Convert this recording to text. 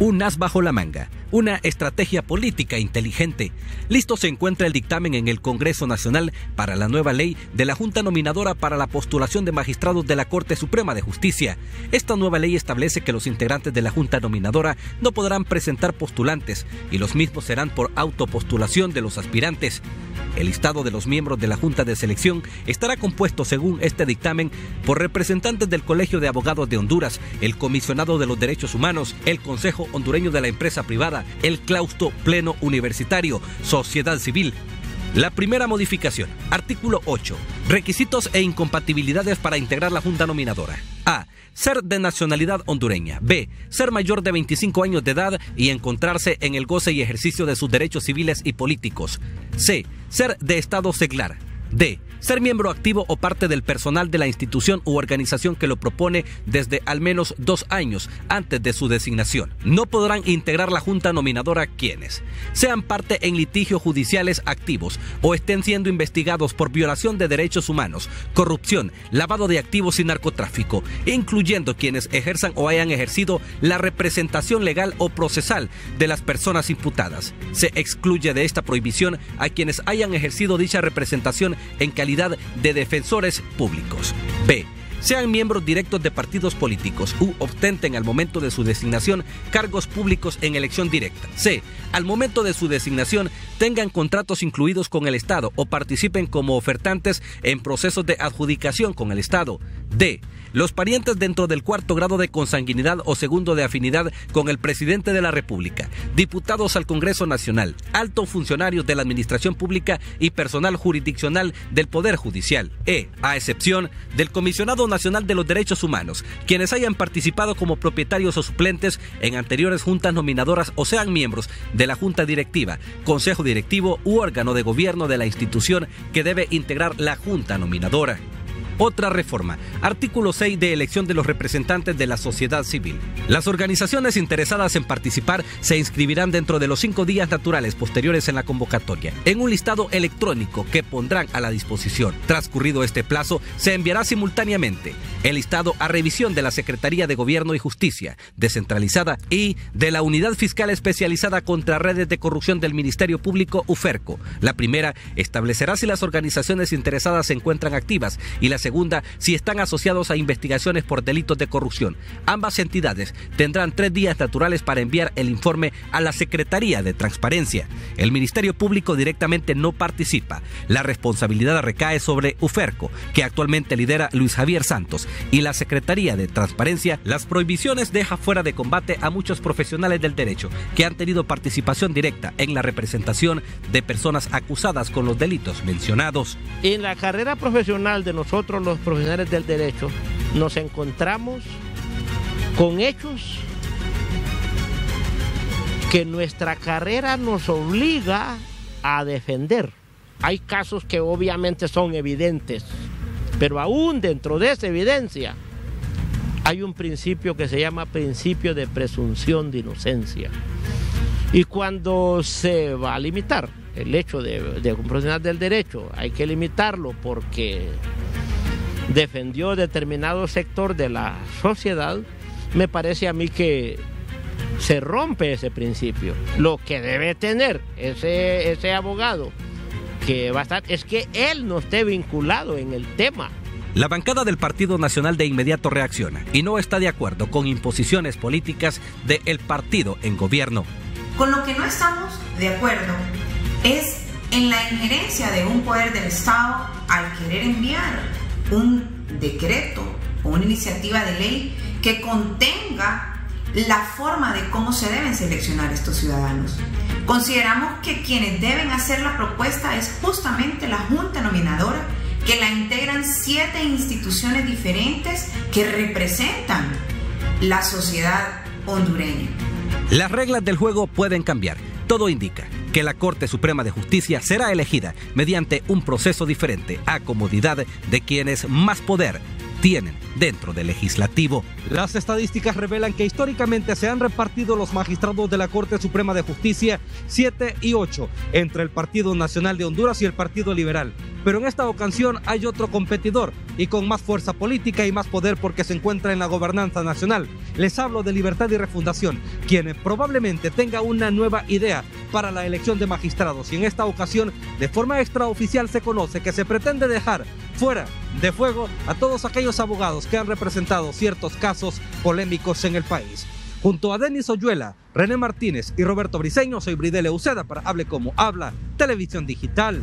Un as bajo la manga, una estrategia política inteligente. Listo se encuentra el dictamen en el Congreso Nacional para la nueva ley de la Junta Nominadora para la postulación de magistrados de la Corte Suprema de Justicia. Esta nueva ley establece que los integrantes de la Junta Nominadora no podrán presentar postulantes y los mismos serán por autopostulación de los aspirantes. El listado de los miembros de la Junta de Selección estará compuesto, según este dictamen, por representantes del Colegio de Abogados de Honduras, el Comisionado de los Derechos Humanos, el Consejo Hondureño de la Empresa Privada, el Claustro Pleno Universitario, Sociedad Civil, la primera modificación, artículo 8. Requisitos e incompatibilidades para integrar la Junta Nominadora. A. Ser de nacionalidad hondureña. B. Ser mayor de 25 años de edad y encontrarse en el goce y ejercicio de sus derechos civiles y políticos. C. Ser de estado seglar. D. Ser miembro activo o parte del personal de la institución u organización que lo propone desde al menos dos años antes de su designación. No podrán integrar la junta nominadora quienes sean parte en litigios judiciales activos o estén siendo investigados por violación de derechos humanos, corrupción, lavado de activos y narcotráfico, incluyendo quienes ejerzan o hayan ejercido la representación legal o procesal de las personas imputadas. Se excluye de esta prohibición a quienes hayan ejercido dicha representación en calidad de defensores públicos. B sean miembros directos de partidos políticos u ostenten al momento de su designación cargos públicos en elección directa. C. Al momento de su designación tengan contratos incluidos con el Estado o participen como ofertantes en procesos de adjudicación con el Estado. D. Los parientes dentro del cuarto grado de consanguinidad o segundo de afinidad con el presidente de la República, diputados al Congreso Nacional, altos funcionarios de la Administración Pública y personal jurisdiccional del Poder Judicial. E. A excepción del Comisionado Nacional de los Derechos Humanos, quienes hayan participado como propietarios o suplentes en anteriores juntas nominadoras o sean miembros de la Junta Directiva, Consejo Directivo u órgano de gobierno de la institución que debe integrar la Junta Nominadora. Otra reforma. Artículo 6 de elección de los representantes de la sociedad civil. Las organizaciones interesadas en participar se inscribirán dentro de los cinco días naturales posteriores en la convocatoria, en un listado electrónico que pondrán a la disposición. Transcurrido este plazo, se enviará simultáneamente el listado a revisión de la Secretaría de Gobierno y Justicia, descentralizada, y de la Unidad Fiscal Especializada contra Redes de Corrupción del Ministerio Público, UFERCO. La primera establecerá si las organizaciones interesadas se encuentran activas y las segunda si están asociados a investigaciones por delitos de corrupción. Ambas entidades tendrán tres días naturales para enviar el informe a la Secretaría de Transparencia. El Ministerio Público directamente no participa. La responsabilidad recae sobre UFERCO, que actualmente lidera Luis Javier Santos, y la Secretaría de Transparencia. Las prohibiciones deja fuera de combate a muchos profesionales del derecho que han tenido participación directa en la representación de personas acusadas con los delitos mencionados. En la carrera profesional de nosotros los profesionales del derecho nos encontramos con hechos que nuestra carrera nos obliga a defender. Hay casos que obviamente son evidentes, pero aún dentro de esa evidencia hay un principio que se llama principio de presunción de inocencia. Y cuando se va a limitar el hecho de, un profesional del derecho, hay que limitarlo porque defendió determinado sector de la sociedad, me parece a mí que se rompe ese principio. Lo que debe tener ese, ese abogado que va a estar es que él no esté vinculado en el tema. La bancada del Partido Nacional de inmediato reacciona y no está de acuerdo con imposiciones políticas del partido en gobierno. Con lo que no estamos de acuerdo es en la injerencia de un poder del Estado al querer enviar un decreto o una iniciativa de ley que contenga la forma de cómo se deben seleccionar estos ciudadanos. Consideramos que quienes deben hacer la propuesta es justamente la Junta Nominadora, que la integran siete instituciones diferentes que representan la sociedad hondureña. Las reglas del juego pueden cambiar. Todo indica que la Corte Suprema de Justicia será elegida mediante un proceso diferente a comodidad de quienes más poder tienen dentro del legislativo. Las estadísticas revelan que históricamente se han repartido los magistrados de la Corte Suprema de Justicia 7 y 8 entre el Partido Nacional de Honduras y el Partido Liberal. Pero en esta ocasión hay otro competidor y con más fuerza política y más poder porque se encuentra en la gobernanza nacional. Les hablo de Libertad y Refundación, quien probablemente tenga una nueva idea para la elección de magistrados y en esta ocasión de forma extraoficial se conoce que se pretende dejar fuera de fuego a todos aquellos abogados que han representado ciertos casos polémicos en el país. Junto a Denis Oyuela, René Martínez y Roberto Briceño, soy Bridele Uceda para Hable como Habla, Televisión Digital.